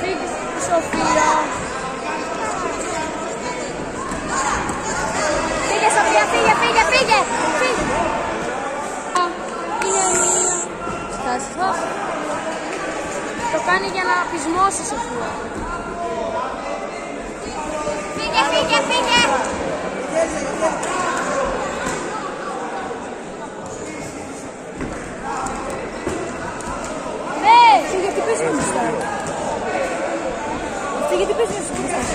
Φύγει, Σοφία. Φύγε, Σοφία, φύγε, φύγε, φύγε. Φύγε. Α, Είναι μία. Στάσχο. Το κάνει για να πεισμώσεις, Σοφία. Φύγε, φύγε, φύγε. Ναι, Και γιατί πες να μιστάρει. Αυτό γιατί πες να σου; Μιστάρει.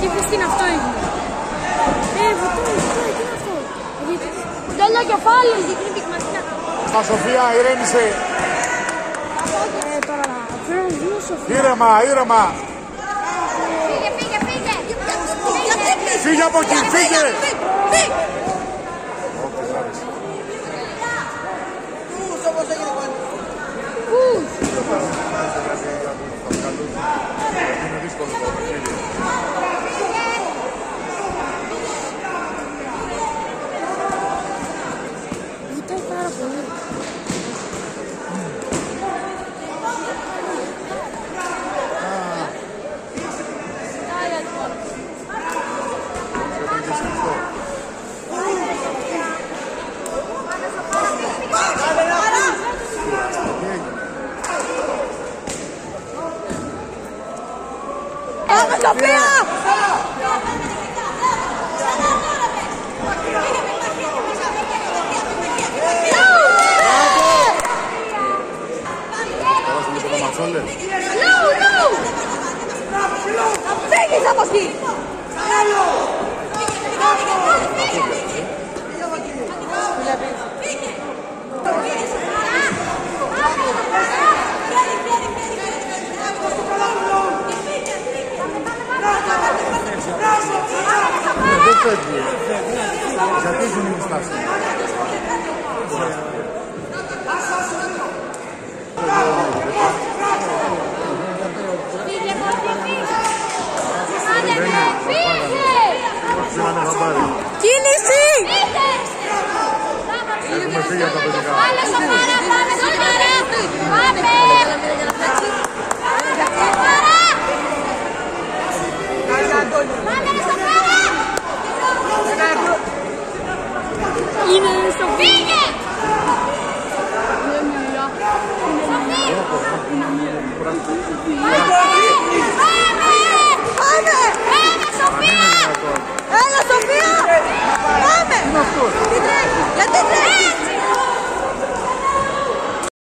Και πες τι είναι αυτό έγινε. Ε, βουτάει, βουτάει, τι είναι αυτό; Τέλο κεφάλι, δείχνει πυγματικά. Α, Σοφία, ηρέμησε. Ε, τώρα να φέρω δύο σοφία. Ήρεμα, ήρεμα. Φύγε, φύγε, φύγε. Φύγε από εκεί, φύγε. Πού. Πάμε, Σοφία! Τώρα σου λίγο το ματσόλε. Λου, λου. Φύγεις από εκεί! Ναι, δεν φεύγει. Γιατί έχει μείνει στάση. Φύγε, μωρή, φύγε. Άντε, ναι, φύγε. Πήρανε χαμπάρι. Κίνηση! Φύγε. Έχουμε φύγει από τα παιδικά.